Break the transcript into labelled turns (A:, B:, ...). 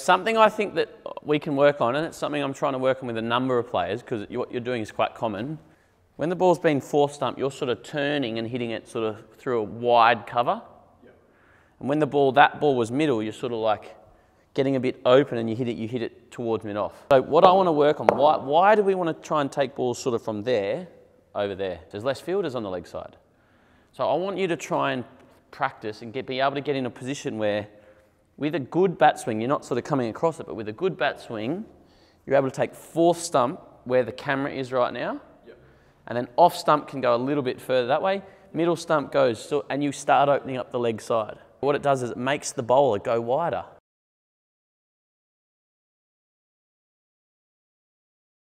A: Something I think that we can work on, and it's something I'm trying to work on with a number of players, because what you're doing is quite common. When the ball's been fourth stumped, you're sort of turning and hitting it sort of through a wide cover. And when the ball, that ball was middle, you're sort of like getting a bit open and you hit it, you hit it towards mid off. So what I want to work on, why, why do we want to try and take balls sort of from there over there? There's less fielders on the leg side. So I want you to try and practice and get, be able to get in a position where with a good bat swing, you're not sort of coming across it, but with a good bat swing, you're able to take fourth stump where the camera is right now, yep. and then off stump can go a little bit further that way, middle stump goes, so, and you start opening up the leg side. What it does is it makes the bowler go wider.